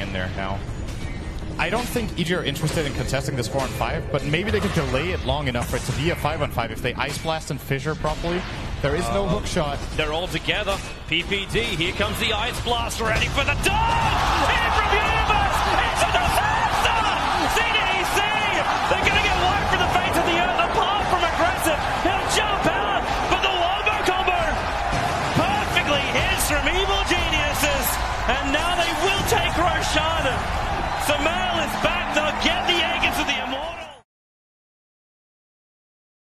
in there now. I don't think EG are interested in contesting this 4 on 5, but maybe they could delay it long enough for it to be a 5 on 5 if they Ice Blast and Fissure properly. There is no um, hook shot. They're all together. PPD, here comes the Ice Blast, ready for the dive! In from Universe! It's a disaster! CDEC! They're going to get wiped from the face of the earth apart from Agressif. He'll jump out, but the Wombo combo perfectly hits from Evil Geniuses, and now SumaiL is back,